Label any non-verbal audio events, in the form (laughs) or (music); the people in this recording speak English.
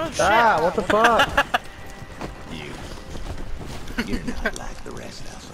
Oh ah, shit! Ah, what the fuck? (laughs) You. You're not like the rest of us,